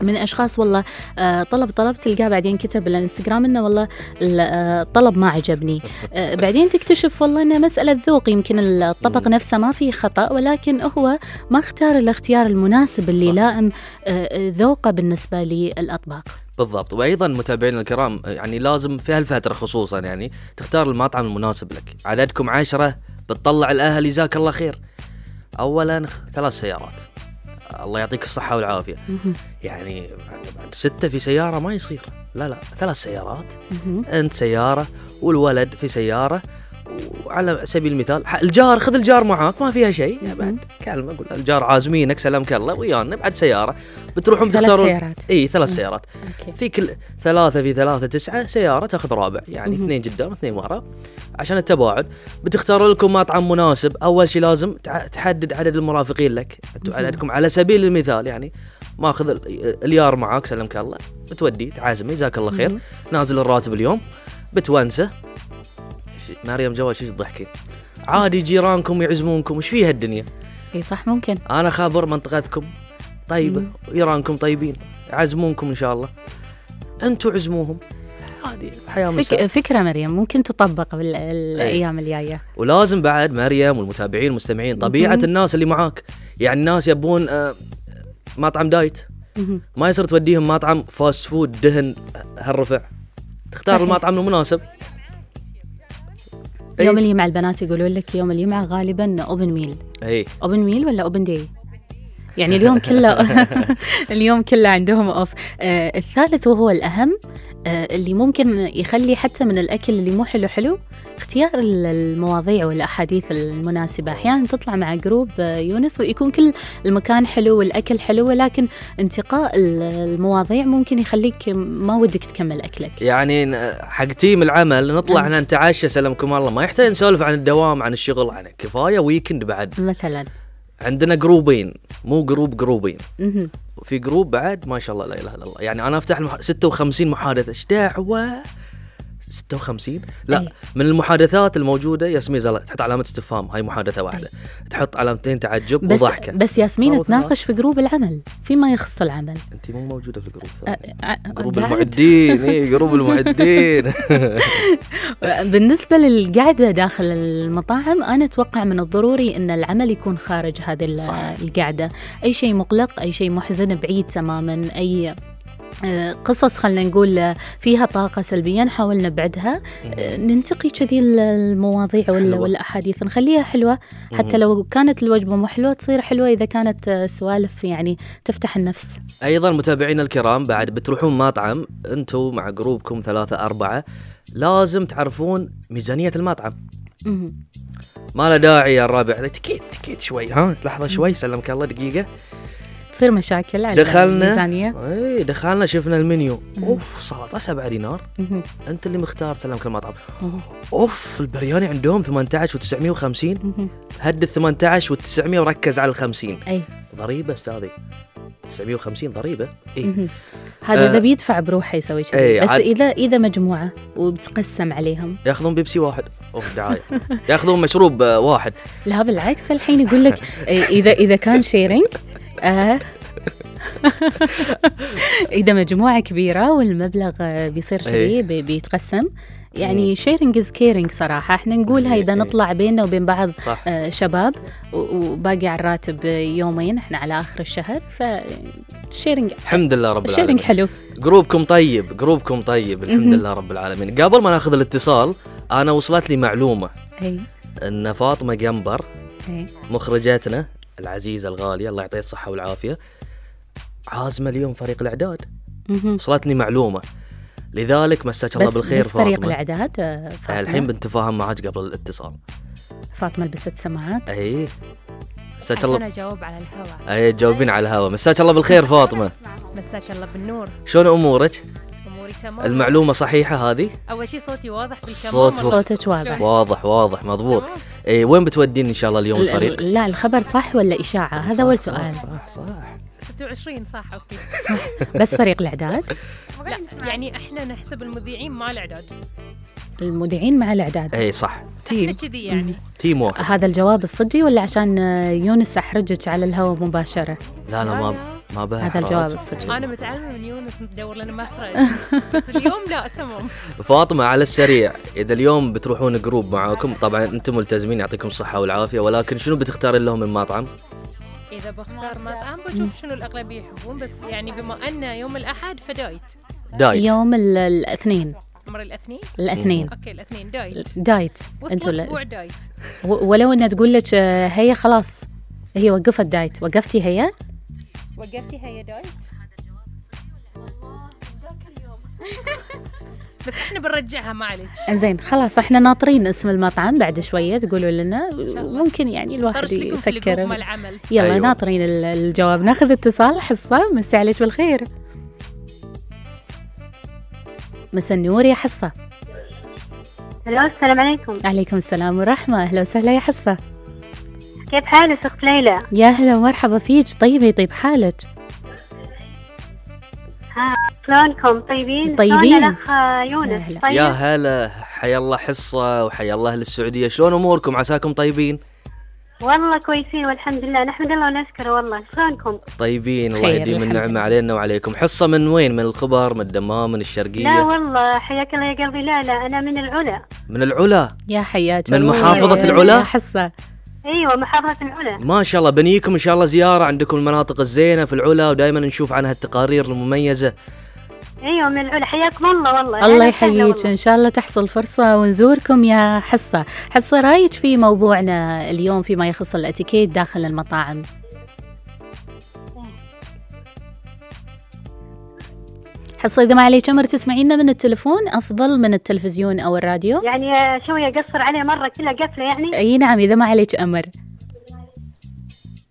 من أشخاص. والله آه، طلب طلب تلقاه بعدين كتب بالانستغرام إنه والله ال- آه، الطلب ما عجبني. بعدين تكتشف والله إنه مسألة ذوق. يمكن الطبق نفسه ما فيه خطأ ولكن هو ما اختار الاختيار المناسب اللي صح. لائم آه، ذوقه بالنسبة للأطباق. بالضبط. وأيضا متابعينا الكرام يعني لازم في هالفترة خصوصا يعني تختار المطعم المناسب لك. عددكم عشرة بتطلع الأهل جزاك الله خير. اولا ثلاث سيارات. الله يعطيك الصحة والعافية. يعني ستة في سيارة ما يصير. لا لا ثلاث سيارات. مهم. أنت سيارة والولد في سيارة. وعلى سبيل المثال الجار خذ الجار معاك ما فيها شيء يعني بعد كلمة أقول الجار عازمينك سلامك الله ويانا بعد سيارة بتروحون ثلاث تختارون سيارات. إي ثلاث مم. سيارات. في كل ثلاثة في ثلاثة تسعة سيارة تاخذ رابع يعني مهم. اثنين قدام اثنين ورا عشان التباعد بتختاروا لكم مطعم مناسب أول شيء لازم تحدد عدد المرافقين لك أنتم. عددكم على سبيل المثال يعني ماخذ ال- اليار معاك سلمك الله بتودي تعازمه جزاك الله خير مهم. نازل الراتب اليوم بتونسه ش- مريم جواد شو تضحكين عادي جيرانكم يعزمونكم وش فيها الدنيا؟ إي صح ممكن. أنا خابر منطقتكم. طيبه مم. وجيرانكم طيبين. يعزمونكم إن شاء الله. أنتم عزموهم. عادي حياة فك... فكرة مريم ممكن تطبق بالايام الجاية. ولازم بعد مريم والمتابعين المستمعين طبيعة مهم. الناس اللي معاك. يعني الناس يبون آه، مطعم diet. مهم. ما يصير توديهم مطعم fast food دهن هالرفع. تختار صحيح. المطعم المناسب. إي. يوم الجمعه البنات يقولون لك يوم الجمعه غالبا open meal اي open meal ولا open day يعني اليوم كله اليوم كله عندهم off آه الثالث وهو الأهم اللي ممكن يخلي حتى من الأكل اللي مو حلو حلو اختيار ال- المواضيع والأحاديث المناسبة. أحيانا تطلع مع group آه، يونس ويكون كل المكان حلو والأكل حلو ولكن انتقاء ال- المواضيع ممكن يخليك ما ودك تكمل أكلك. يعني حق team العمل نطلع أه. إحنا نتعشى سلامكم الله. ما يحتاج نسولف عن الدوام عن الشغل عن كفايه weekend بعد. مثلا. عندنا جروبين مو group جروبين. في group بعد ما شاء الله لا إله إلا الله. يعني أنا أفتح المح... 56 محادثة. إيش دعوة؟ 56 لا أي. من المحادثات الموجودة ياسمين زلا تحط علامة استفهام هاي محادثة واحدة. تحط علامتين تعجب بس وضحكة. بس ياسمين تناقش في group العمل فيما يخص العمل. انت مو موجودة في ال group أ- أ- group بعد. المعدين اي group المعدين. بالنسبة للقعدة داخل المطاعم أنا أتوقع من الضروري أن العمل يكون خارج هذه ال- القعدة أي شيء مقلق أي شيء محزن بعيد تماما أي آه، قصص خلينا نقول آه، فيها طاقة سلبية نحاول نبعدها. آه، ننتقي كذي ال- المواضيع حلوة. والأحاديث نخليها حلوة. حتى. لو كانت الوجبة مو حلوة تصير حلوة إذا كانت آه، سوالف يعني تفتح النفس. أيضا متابعينا الكرام بعد بتروحون مطعم أنتم مع جروبكم ثلاثة أربعة لازم تعرفون ميزانية المطعم. ما له داعي يا الرابع. تكيت تكيت شوي ها؟ لحظة شوي سلمك الله دقيقة. تصير مشاكل على دخلنا الميزانية. اي دخلنا شفنا المنيو. أوف سلطة 7 دينار. أنت اللي مختار سلمك المطعم. أوف البرياني عندهم 18 و950 مهم. هد ال 18 وال900 وركز على ال 50 أي. ضريبة أستاذي. 950 ضريبة. اي. هذا آه. اذا بيدفع بروحه يسوي كذي إيه، بس عاد- اذا إذا مجموعة وبتقسم عليهم. ياخذون بيبسي واحد. off دعاية. ياخذون مشروب آه، واحد. لا بالعكس الحين يقول لك إيه، اذا إذا كان sharing إذا مجموعة كبيرة والمبلغ بيصير إيه. بي- بيتقسم. يعني sharing is caring صراحة. إحنا نقولها إذا إيه. نطلع بيننا وبين بعض صح. آه، شباب وباقي على الراتب يومين إحنا على آخر الشهر فال sharing الحمد لله رب العالمين. حلو. جروبكم طيب جروبكم طيب الحمد. لله رب العالمين. قبل ما ناخذ الاتصال أنا وصلت لي معلومة. اي إن فاطمة قنبر اي مخرجتنا العزيزه الغاليه الله يعطيها الصحة والعافية عازمة اليوم فريق الأعداد. وصلتني معلومة. لذلك مساك الله بالخير بس فريق فاطمة. الأعداد آه، فاطمة. الحين بنتفاهم معك قبل الاتصال. فاطمة لبست سماعات. أي. مساك عشان الله أجاوب على الهواء. أي تجاوبين على الهواء. مساك الله بالخير فاطمة. مساك الله بالنور. شلون أمورك؟ اموري تمام المعلومة صحيحة هذه؟ أول شيء صوتي واضح بالكمام صوت صوتك واضح. واضح واضح مضبوط. اي وين بتودين إن شاء الله اليوم ال- الفريق؟ لا الخبر صح ولا إشاعة؟ هذا أول سؤال. صح صح. 26 صح okay. بس فريق الإعداد؟ لا يعني إحنا نحسب المذيعين مع الإعداد. المذيعين مع الإعداد. اي صح. إحنا team. كذي يعني. team واحد. هذا الجواب الصدقي ولا عشان يونس أحرجك على الهواء مباشرة؟ لا لا ما ما بها هذا. الجواب الصدقي أنا متعلمة من يونس ندور لنا مخرج بس اليوم لا تمام. فاطمة على السريع إذا اليوم بتروحون group معاكم طبعا أنتم ملتزمين يعطيكم الصحة والعافية ولكن شنو بتختارين لهم من مطعم؟ إذا بختار مطعم بشوف شنو الأغلبية يحبون بس يعني بما أن يوم الأحد ف diet. diet. يوم ال- الاثنين. عمر الاثنين؟ الاثنين. okay الاثنين. diet. diet. أنتوا الأسبوع لا- diet. ولو انها تقول لك آه، هي خلاص هي وقفت diet. وقفتي هي؟ وقفتي؟ هي diet. بس إحنا بنرجعها معلش زين خلاص إحنا ناطرين اسم المطعم بعد شوية تقولوا لنا. ممكن يعني الواحد يفكر. يلا أيوة. ناطرين ال- الجواب. ناخذ اتصال حصة. مسي عليك بالخير. مسا النور يا حصة. ألو السلام عليكم. عليكم السلام والرحمه أهلا وسهلا يا حصة. كيف حالك أخت ليلى؟ يا هلا ومرحبا فيك. طيبة يطيب حالك؟ ها شلونكم؟ طيبين؟ طيبين. الأخ يونس؟ طيب. يا هلا. حيا الله حصة وحيا الله أهل السعوديه شلون أموركم؟ عساكم طيبين؟ والله كويسين والحمد لله. نحمد الله ونشكره والله. شلونكم؟ طيبين. الله يديم لله. علينا وعليكم. حصة من وين؟ من الخبر من الدمام من لا الشرقيه والله حياك الله يا قلبي. لا لا أنا من العلا. من العلا؟ يا حياك من. محافظة العلا؟ حصة. أيوه محافظة العلا. ما شاء الله بنيكم إن شاء الله زيارة عندكم المناطق الزينة في العلا ودائما نشوف عنها التقارير المميزة. أيوه من العلا. حياكم الله والله. الله يحييك. إن شاء الله تحصل فرصة ونزوركم يا حصة. حصة رأيك في موضوعنا اليوم فيما يخص الاتيكيت داخل المطاعم؟ حصة إذا ما عليك أمر تسمعينا من التلفون أفضل من التلفزيون أو الراديو. يعني شوية قصر عليه مرة كلها قفلة يعني؟ أي نعم إذا ما عليك أمر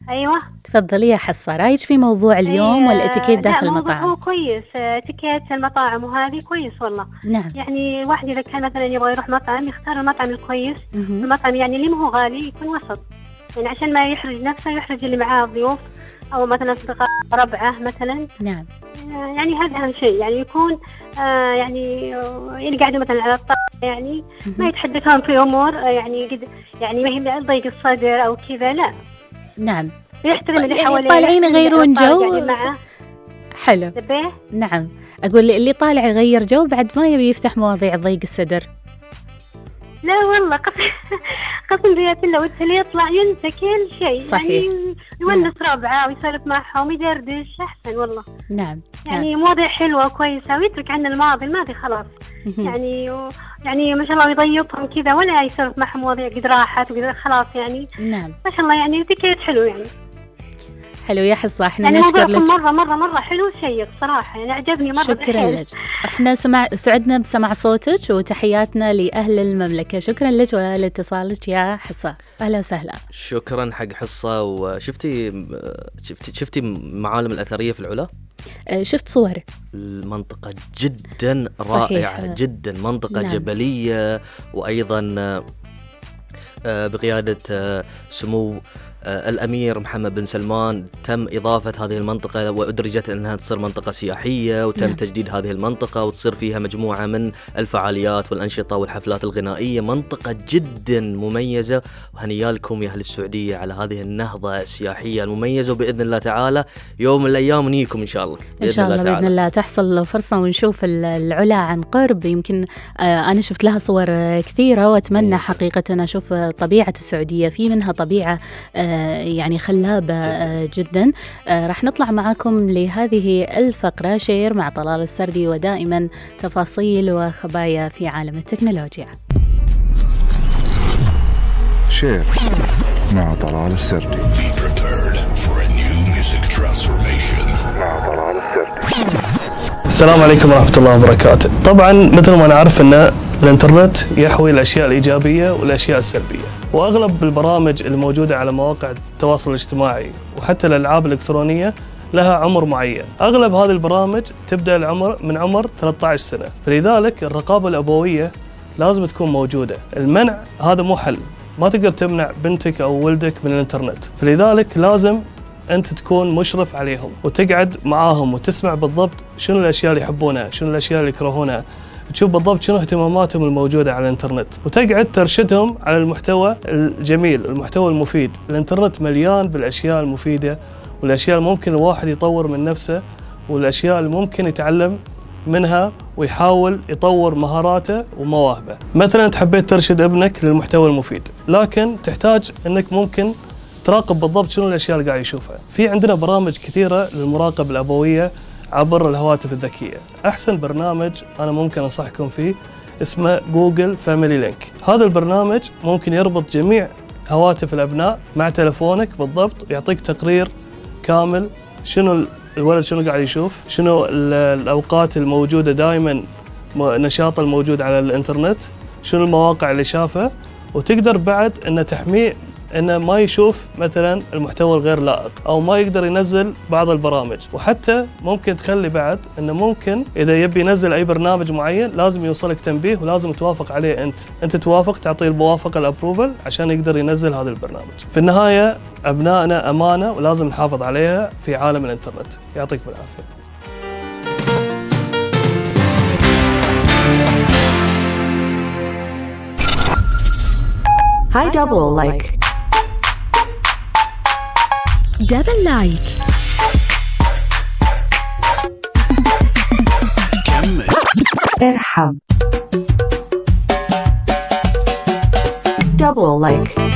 أيوة. تفضلي يا حصة رأيك في موضوع اليوم أي، آه، والاتيكيت داخل لا المطاعم؟ هو كويس اتيكيت المطاعم وهذه كويس والله. نعم. يعني الواحد إذا كان مثلا يبغى يروح مطعم يختار المطعم الكويس. المطعم يعني اللي ما هو غالي يكون وسط. يعني عشان ما يحرج نفسه يحرج اللي معاه ضيوف. أو مثلا أصدقاء ربعة مثلا. نعم. آه، يعني هذا أهم شيء يعني يكون آه يعني آه، يعني قاعدة مثلا على الطاولة يعني ما يتحدثون في أمور آه، يعني قد يعني ما هي ضيق الصدر أو كذا لا. نعم. يحترم اللي يعني حواليه طالعين يغيرون جو. حلو. نعم. أقول اللي طالع يغير جو بعد ما يبي يفتح مواضيع ضيق الصدر. لا والله قسم قسم بيات الله والتالي يطلع ينسى كل شيء. صحيح. يعني يونس ربعه ويسولف معهم يدردش أحسن والله. نعم يعني مواضيع حلوة وكويسة ويترك عنا الماضي الماضي خلاص. يعني و... يعني ما شاء الله يضيفهم كذا ولا يسولف معهم مواضيع قد راحت وقد خلاص يعني. نعم. ما شاء الله يعني ذكريات حلو يعني. حلو يا حصة إحنا يعني نشكر لك. مرة مرة مرة حلو شيق صراحة يعني عجبني مرة شكرا. لك. إحنا سمع سعدنا بسمع صوتك وتحياتنا لأهل المملكة. شكرا لك ولاتصالك يا حصة. أهلا وسهلا. شكرا حق حصة. وشفتي شفتي شفتي معالم الأثرية في العلا؟ آه، شفت صور المنطقة جدا صحيح. رائعة جدا. منطقة نعم. جبلية وأيضا آه، بقيادة آه، سمو آه، الأمير محمد بن سلمان تم إضافة هذه المنطقة وأدرجت أنها تصير منطقة سياحية وتم نعم. نعم. تجديد هذه المنطقة وتصير فيها مجموعة من الفعاليات والأنشطة والحفلات الغنائية منطقة جدا مميزة وهنيا لكم يا أهل السعودية على هذه النهضة السياحية المميزة وبإذن الله تعالى يوم من الأيام نيكم إن شاء الله إن شاء الله بإذن تعالى. الله تحصل فرصة ونشوف ال- العلا عن قرب يمكن آه، أنا شفت لها صور حقيقة أن أشوف آه، طبيعة السعودية في منها طبيعة آه، يعني خلابة آه، جدا. آه، راح نطلع معاكم لهذه الفقرة شير مع طلال السردي ودائما تفاصيل وخبايا في عالم التكنولوجيا. شير مع طلال السردي. مع طلال السردي. السلام عليكم ورحمة الله وبركاته. طبعا مثل ما نعرف أن الإنترنت يحوي الأشياء الإيجابية والأشياء السلبية. وأغلب البرامج الموجودة على مواقع التواصل الاجتماعي وحتى الألعاب الإلكترونية لها عمر معين. أغلب هذه البرامج تبدأ العمر من عمر 13 سنة. فلذلك الرقابة الأبوية لازم تكون موجودة. المنع هذا مو حل. ما تقدر تمنع بنتك أو ولدك من الإنترنت. فلذلك لازم أنت تكون مشرف عليهم وتقعد معاهم وتسمع بالضبط شنو الأشياء اللي يحبونها شنو الأشياء اللي يكرهونها. تشوف بالضبط شنو اهتماماتهم الموجودة على الإنترنت. وتقعد ترشدهم على المحتوى الجميل المحتوى المفيد. الإنترنت مليان بالأشياء المفيدة والأشياء اللي ممكن الواحد يطور من نفسه والأشياء اللي ممكن يتعلم منها ويحاول يطور مهاراته ومواهبه. مثلا انت حبيت ترشد ابنك للمحتوى المفيد لكن تحتاج إنك ممكن تراقب بالضبط شنو الأشياء اللي قاعد يشوفها. في عندنا برامج كثيرة للمراقبة الأبوية عبر الهواتف الذكية. أحسن برنامج أنا ممكن أنصحكم فيه اسمه Google Family Link هذا البرنامج ممكن يربط جميع هواتف الأبناء مع تلفونك بالضبط ويعطيك تقرير كامل شنو ال- الولد شنو قاعد يشوف شنو ال- الأوقات الموجودة دائما نشاطه الموجود على الإنترنت شنو المواقع اللي شافها وتقدر بعد انه تحميه انه ما يشوف مثلا المحتوى الغير لائق أو ما يقدر ينزل بعض البرامج. وحتى ممكن تخلي بعد إنه ممكن إذا يبي ينزل أي برنامج معين لازم يوصلك تنبيه ولازم توافق عليه أنت. أنت توافق تعطيه الموافقة الابروفل عشان يقدر ينزل هذا البرنامج. في النهاية أبنائنا أمانة ولازم نحافظ عليها في عالم الإنترنت. يعطيكم العافية. Hi double like. دبل لايك ارحب. Double like.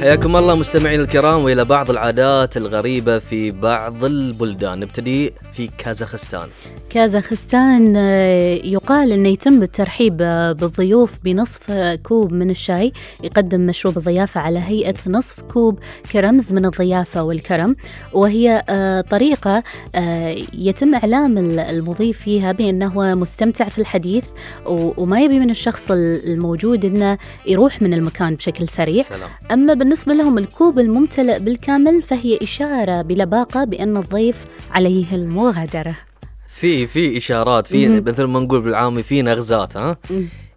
حياكم الله مستمعين الكرام وإلى بعض العادات الغريبة في بعض البلدان نبتدي في كازاخستان كازاخستان آه، يقال إنه يتم الترحيب بالضيوف بنصف كوب من الشاي. يقدم مشروب الضيافه على هيئة نصف كوب كرمز من الضيافة والكرم. وهي آه، طريقة آه، يتم إعلام ال- المضيف فيها بأنه هو مستمتع في الحديث وما يبي من الشخص ال- الموجود إنه يروح من المكان بشكل سريع. سلام. أما بالنسبة لهم الكوب الممتلئ بالكامل فهي إشارة بلباقة بأن الضيف عليه المغادرة. في في إشارات في. مثل ما نقول بالعامي في نغزات ها.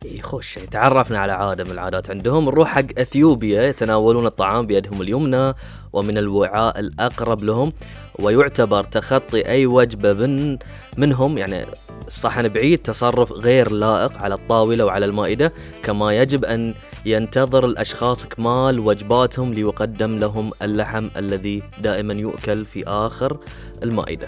يخش تعرفنا على عادة من العادات عندهم نروح حق إثيوبيا يتناولون الطعام بيدهم اليمنى ومن الوعاء الأقرب لهم ويعتبر تخطي أي وجبة من منهم يعني الصحن بعيد تصرف غير لائق على الطاولة وعلى المائدة كما يجب أن ينتظر الأشخاص اكمال وجباتهم ليقدم لهم اللحم الذي دائما يؤكل في آخر المائدة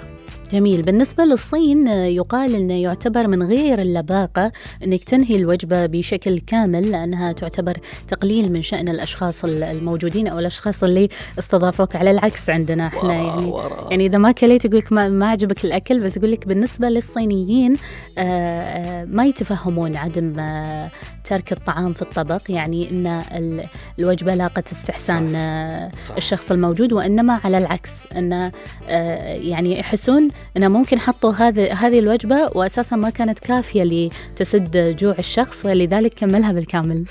جميل. بالنسبة للصين يقال أنه يعتبر من غير اللباقة أنك تنهي الوجبة بشكل كامل لأنها تعتبر تقليل من شأن الأشخاص ال- الموجودين أو الأشخاص اللي استضافوك. على العكس عندنا إحنا يعني يعني إذا ما كليت يقول لك ما, ما عجبك الأكل بس يقول لك بالنسبة للصينيين آه، آه، ما يتفهمون عدم آه، ترك الطعام في الطبق. يعني أن ال- الوجبة لاقت استحسان آه، الشخص الموجود وإنما على العكس. أن آه، يعني يحسون أنه ممكن حطوا هذه هذه الوجبة وأساسا ما كانت كافية لتسد جوع الشخص ولذلك كملها بالكامل.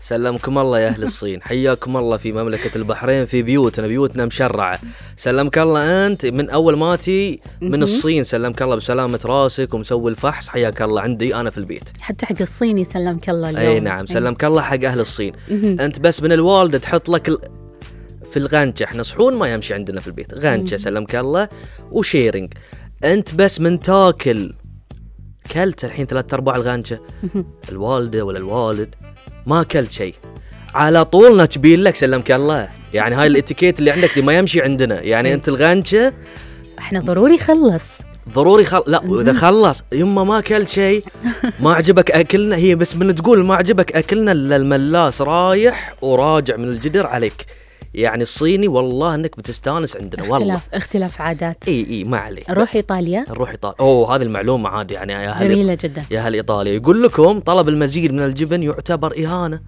سلمكم الله يا أهل الصين. حياكم الله في مملكة البحرين في بيوتنا. بيوتنا مشرعة. سلمك الله أنت من أول ما تي من. الصين. سلمك الله بسلامة راسك ومسوي الفحص. حياك الله. عندي أنا في البيت. حتى حق الصيني سلمك الله اليوم. أي. نعم سلمك الله حق أهل الصين. أنت بس من الوالده تحط لك. في الغنجه إحنا صحون ما يمشي عندنا في البيت. غنجه مم. سلمك الله وشيرنج انت بس من تاكل كلت الحين ثلاث أرباع الغنجه مهم. الوالدة ولا الوالد ما اكلت شيء. على طول نتبين لك سلمك الله. يعني هاي الاتيكيت اللي عندك دي ما يمشي عندنا. يعني انت الغنجه إحنا ضروري خلص. ضروري خل... لا وإذا خلص يما ما اكلت شيء ما عجبك أكلنا. هي بس من تقول ما عجبك أكلنا إلا الملاس رايح وراجع من الجدر عليك. يعني الصيني والله إنك بتستانس عندنا والله. اختلاف اختلاف عادات. إي إي ما عليه نروح إيطاليا. نروح إيطاليا. أوه هذه المعلومة عاد يعني يا أهل جميلة جدا. يا أهل إيطاليا. يقول لكم طلب المزيد من الجبن يعتبر إهانة.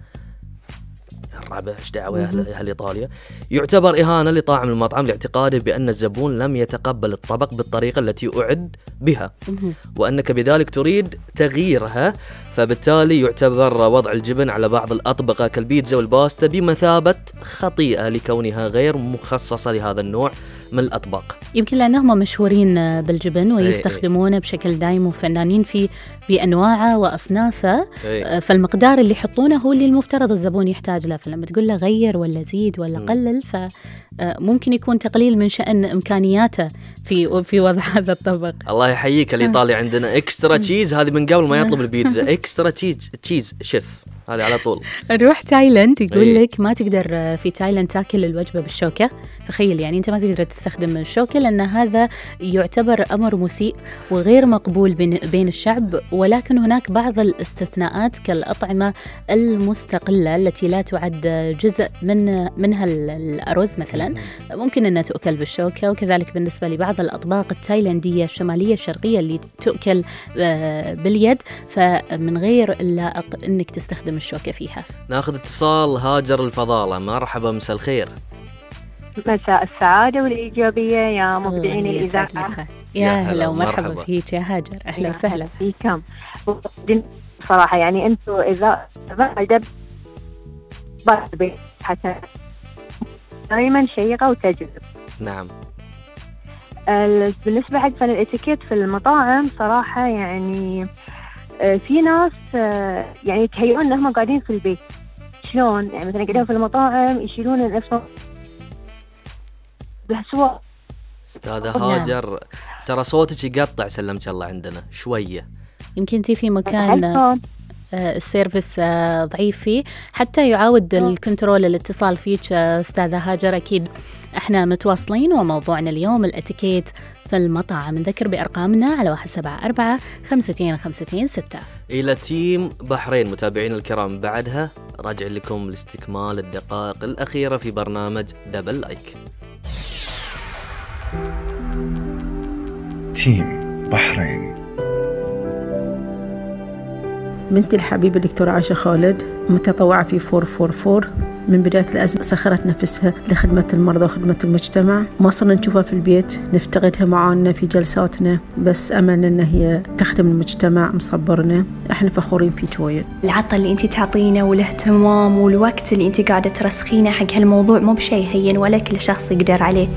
الرابع إيش دعوة يا أهل إيطاليا؟ يعتبر إهانة لطاعم المطعم لاعتقاده بأن الزبون لم يتقبل الطبق بالطريقة التي أعد بها. وأنك بذلك تريد تغييرها. فبالتالي يعتبر وضع الجبن على بعض الأطبقة كالبيتزا والباستا بمثابة خطيئة لكونها غير مخصصة لهذا النوع من الأطباق يمكن لانهم مشهورين بالجبن إيه. ويستخدمونه بشكل دايم وفنانين في بانواعه واصنافه إيه. فالمقدار اللي يحطونه هو اللي المفترض الزبون يحتاج له فلما تقول له غير ولا زيد ولا. قلل فممكن يكون تقليل من شأن إمكانياته في في وضع هذا الطبق. الله يحييك الايطالي عندنا. extra cheese هذه من قبل ما يطلب البيتزا. extra cheese cheese شيف. هذه على طول. نروح تايلاند يقول إيه. لك ما تقدر آه، في تايلاند تاكل الوجبة بالشوكة. تخيل يعني أنت ما تقدر تستخدم الشوكة لأن هذا يعتبر أمر مسيء وغير مقبول بين الشعب. ولكن هناك بعض الاستثناءات كالأطعمة المستقلة التي لا تعد جزء من منها ال- الأرز مثلا. ممكن أنها تؤكل بالشوكة. وكذلك بالنسبة لبعض الأطباق التايلاندية الشمالية الشرقية اللي تؤكل آه، باليد. فمن غير اللائق إنك تستخدم الشوكة فيها. ناخذ اتصال هاجر الفضالة. مرحبا مساء الخير. مساء السعادة والإيجابية يا مبدعين الإذاعة. يا يا هلا ومرحبا. فيك يا هاجر. أهلا يا وسهلا. هلا فيكم. صراحة يعني أنتم إذا بعد حتى دائما شيقة وتجذب نعم. ال- بالنسبة حق فن الإتيكيت في المطاعم صراحة يعني آه، في ناس آه، يعني يتهيئون إنهم قاعدين في البيت. شلون؟ يعني مثلا قاعدين في المطاعم يشيلون نفسهم بهسوا أستاذة نعم. هاجر ترى صوتك يقطع سلمك الله عندنا شوية. يمكن انت في مكان. آه، هلفون آه، ال service ضعيف فيه حتى يعاود ال control الاتصال فيك آه، أستاذة هاجر. أكيد إحنا متواصلين وموضوعنا اليوم الإتيكيت في المطاعم. نذكر بأرقامنا على 174 52 52 6 إلى Team بحرين. متابعين الكرام بعدها. راجع لكم لاستكمال الدقائق الأخيرة في برنامج Double Like Team بحرين. بنتي الحبيبة الدكتورة عائشة خالد متطوعة في 444 من بداية الأزمة سخرت نفسها لخدمة المرضى وخدمة المجتمع. ما صرنا نشوفها في البيت نفتقدها معانا في جلساتنا بس أمل أن هي تخدم المجتمع مصبرنا. إحنا فخورين فيك وايد العطاء اللي انت تعطينه والاهتمام والوقت اللي انت قاعدة ترسخينه حق هالموضوع مو بشيء هين ولا كل شخص يقدر عليه.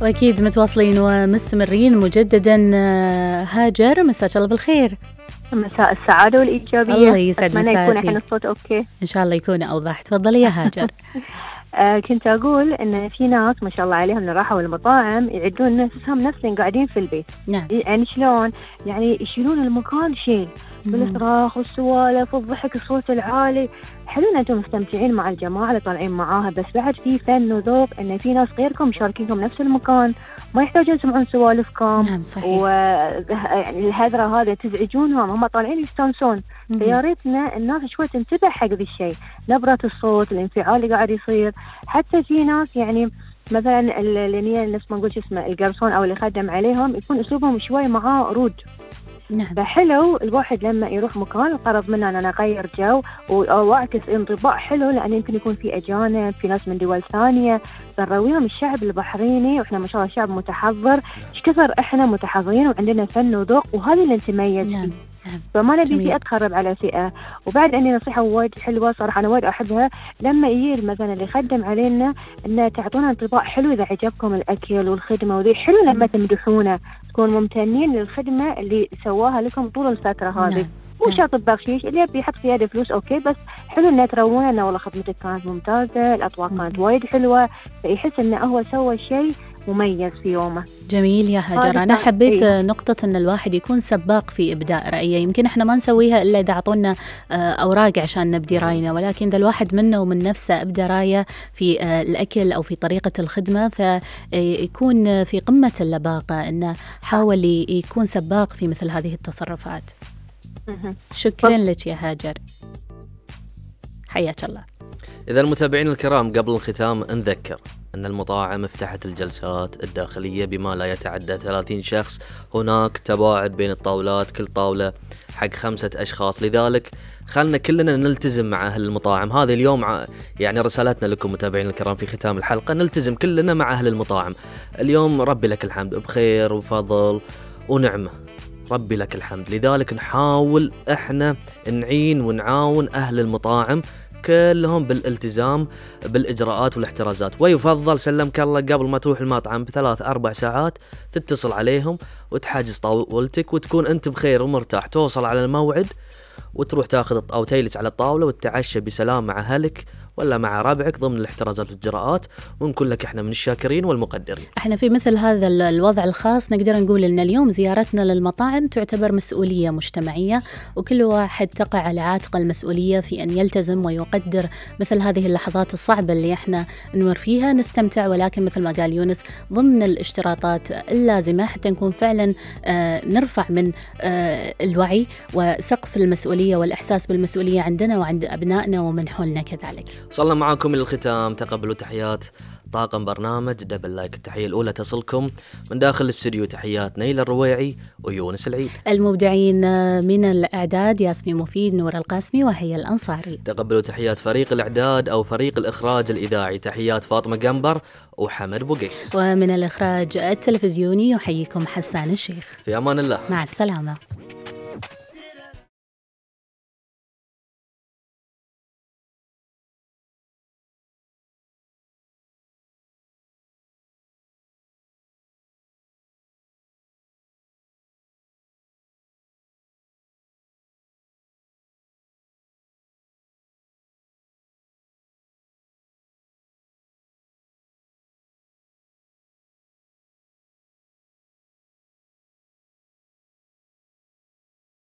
وأكيد متواصلين ومستمرين مجددا آه، هاجر. مساك الله بالخير. مساء السعادة والإيجابية. الله يسعد أتمنى يكون. الحين الصوت أوكي. إن شاء الله يكون أوضح. تفضلي يا هاجر. آه كنت أقول إن في ناس ما شاء الله عليهم اللي راحوا المطاعم يعدون نفسهم نفسهم قاعدين في البيت. نعم. يعني شلون؟ يعني يشيلون المكان شيل بالصراخ والسوالف والضحك الصوت العالي. حلو ان أنتم مستمتعين مع الجماعة اللي طالعين معاها. بس بعد في فن وذوق إن في ناس غيركم مشاركينكم نفس المكان. ما يحتاجون يسمعون سوالفكم. نعم صحيح. و يعني الهذره هذه تزعجونهم هم طالعين يستانسون. فيا ريتنا الناس شوي تنتبه حق ذي الشيء. نبرة الصوت الانفعال اللي قاعد يصير. حتى في ناس يعني مثلا ال- اللي هي نفس ما نقول شو اسمه القرصون أو اللي يخدم عليهم يكون أسلوبهم شوي معاه رود. نعم. فحلو الواحد لما يروح مكان الغرض منه ان أنا اغير جو و- أو أعكس انطباع حلو لأن يمكن يكون في أجانب في ناس من دول ثانية. فنرويهم الشعب البحريني وإحنا ما شاء الله شعب متحضر. إيش كثر إحنا متحضرين وعندنا فن وذوق وهذا اللي نتميز فيه. فما نبي. فئه تخرب على فئة. وبعد عندي نصيحة وايد حلوة صراحة أنا وايد أحبها. لما يجي مثلا اللي يخدم علينا إنه تعطونا انطباع حلو إذا عجبكم الأكل والخدمة وذي. حلو لما تمدحونه. تكونوا ممتنين للخدمة اللي سواها لكم طول الفترة هذه. مو شرط ببخشيش اللي يبي يحط زياده فلوس أوكي بس حلو إنه ترونا والله خدمتك كانت ممتازة الأطواق كانت وايد حلوة فيحس إنه هو سوى شيء مميز في يومه. جميل يا هاجر كان- حبيت إيه. نقطة إن الواحد يكون سباق في إبداء رأيه. يمكن إحنا ما نسويها إلا إذا أعطونا آه، أوراق عشان نبدي رأينا. ولكن إذا الواحد منا ومن نفسه ابدا رأيه في آه، الأكل أو في طريقة الخدمة فيكون في قمة اللباقة إنه حاول يكون سباق في مثل هذه التصرفات. شكرا لك يا هاجر. حياك الله. إذا المتابعين الكرام قبل الختام نذكر أن المطاعم افتحت الجلسات الداخلية بما لا يتعدى 30 شخص. هناك تباعد بين الطاولات كل طاولة حق خمسة أشخاص. لذلك خلنا كلنا نلتزم مع أهل المطاعم. هذه اليوم يعني رسالتنا لكم متابعين الكرام في ختام الحلقة. نلتزم كلنا مع أهل المطاعم. اليوم ربي لك الحمد بخير وفضل ونعمة. ربي لك الحمد. لذلك نحاول إحنا نعين ونعاون أهل المطاعم كلهم بالالتزام بالإجراءات والاحترازات. ويفضل سلمك الله قبل ما تروح المطعم بثلاث أربع ساعات تتصل عليهم وتحجز طاولتك وتكون أنت بخير ومرتاح. توصل على الموعد وتروح تاخذ أو تجلس على الطاولة وتتعشى بسلام مع أهلك ولا مع ربعك ضمن الاحترازات والاجراءات ونقول لك إحنا من الشاكرين والمقدرين إحنا في مثل هذا ال- الوضع الخاص نقدر نقول إن اليوم زيارتنا للمطاعم تعتبر مسؤولية مجتمعية وكل واحد تقع على عاتق المسؤولية في أن يلتزم ويقدر مثل هذه اللحظات الصعبة اللي إحنا نمر فيها نستمتع ولكن مثل ما قال يونس ضمن الاشتراطات اللازمة حتى نكون فعلا آه، نرفع من آه، الوعي وسقف المسؤولية والإحساس بالمسؤولية عندنا وعند أبنائنا ومن حولنا كذلك. وصلنا معاكم إلى الختام. تقبلوا تحيات طاقم برنامج Double Like. التحية الأولى تصلكم من داخل الاستوديو. تحيات نيل الرويعي ويونس العيد. المبدعين من الأعداد ياسمين مفيد نور القاسمي وهي الأنصاري. تقبلوا تحيات فريق الأعداد أو فريق الإخراج الإذاعي. تحيات فاطمة قنبر وحمد بوقيس. ومن الإخراج التلفزيوني يحييكم حسان الشيخ. في أمان الله. مع السلامة.